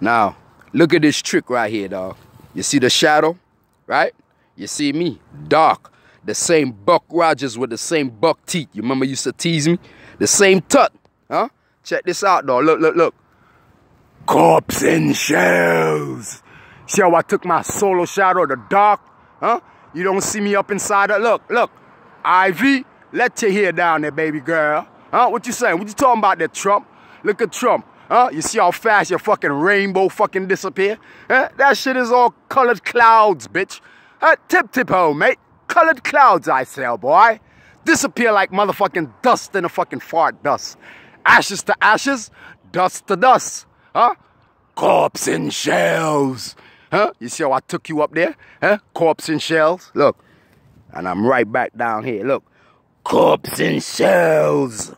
Now, look at this trick right here, dog. You see the shadow, right? You see me, dark. The same Buck Rogers with the same buck teeth. You remember you used to tease me? The same tut, huh? Check this out, dog. Look, look, look. Corpse and shells. See how I took my solo shadow, the dark, huh? You don't see me up inside it. Look, look. Ivy, let your hair down there, baby girl. Huh? What you saying? What you talking about there, Trump? Look at Trump. Huh? You see how fast your fucking rainbow fucking disappear? Huh? That shit is all colored clouds, bitch. Huh? Tip tip home, mate. Colored clouds, I say, boy. Disappear like motherfucking dust in a fucking fart dust. Ashes to ashes, dust to dust. Huh? Corpse and shells. Huh? You see how I took you up there? Huh? Corpse and shells. Look. And I'm right back down here. Look. Corpse and shells.